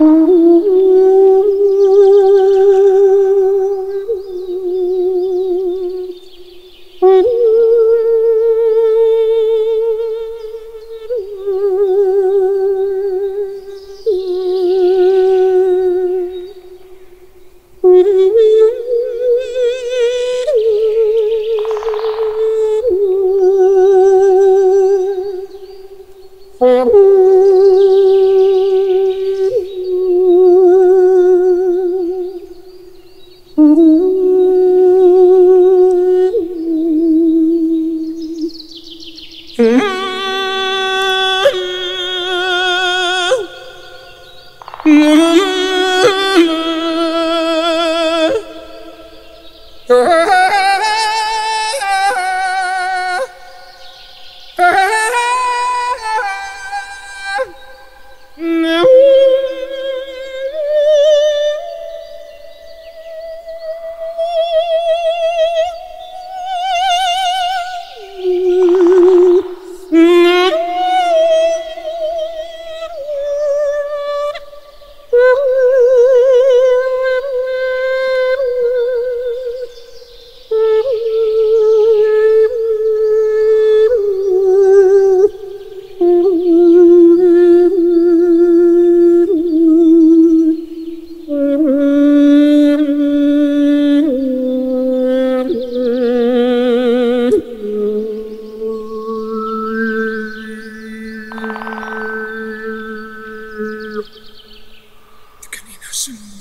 Mm-hmm. No. Action.